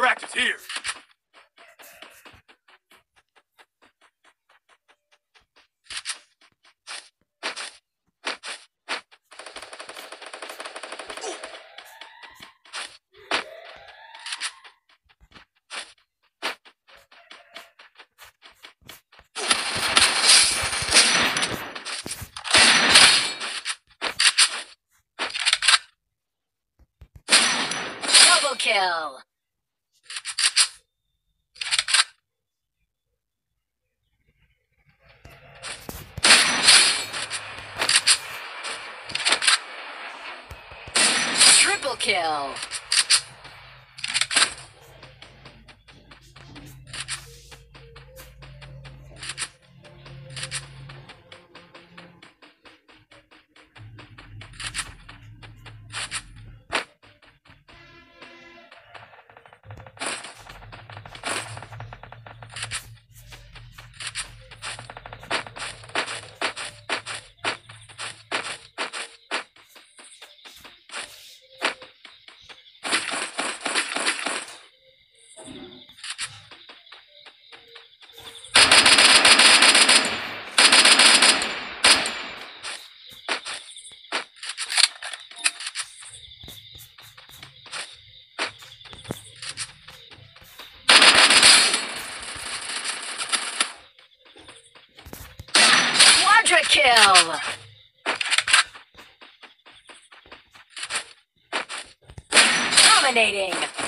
Interactive's here. kill. Triple kill. Quadra kill. Dominating.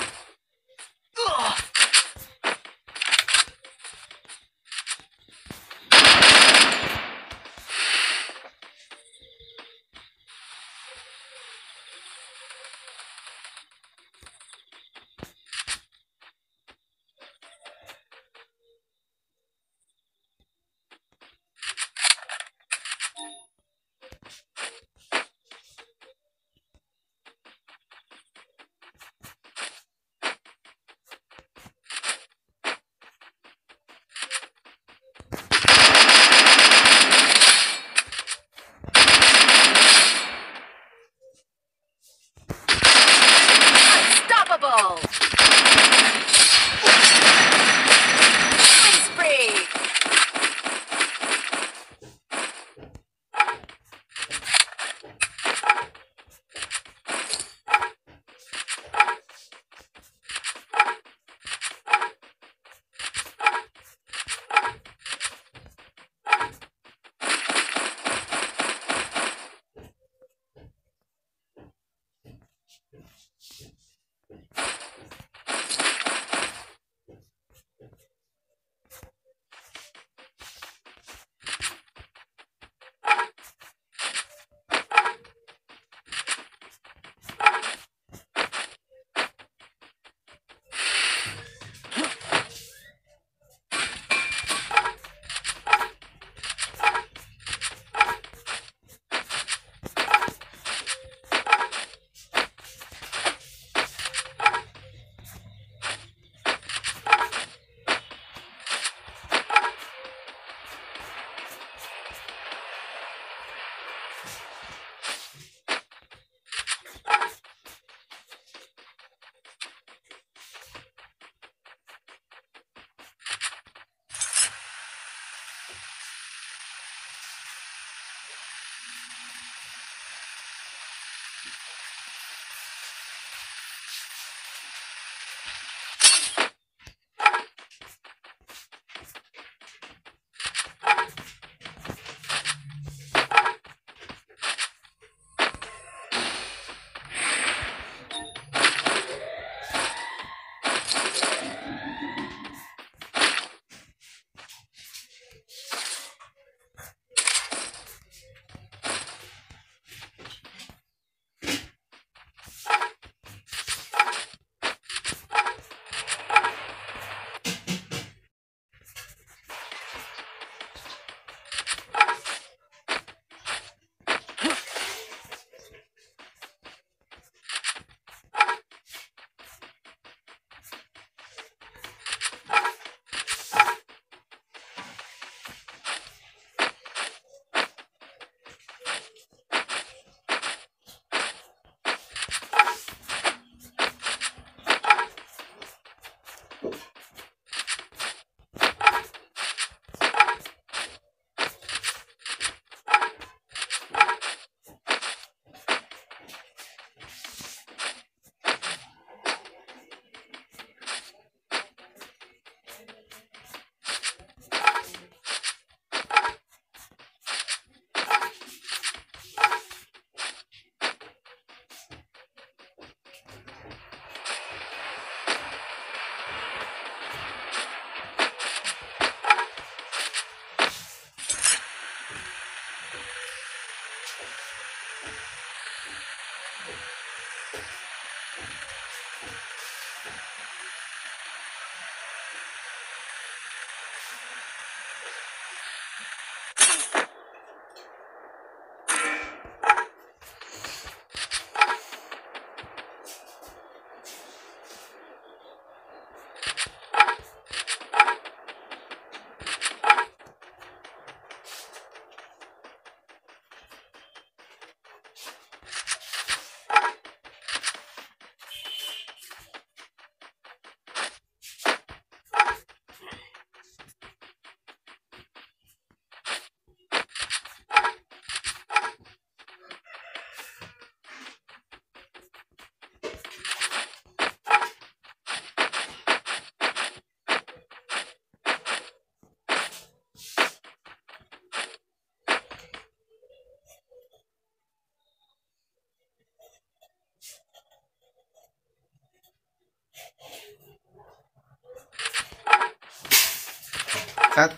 他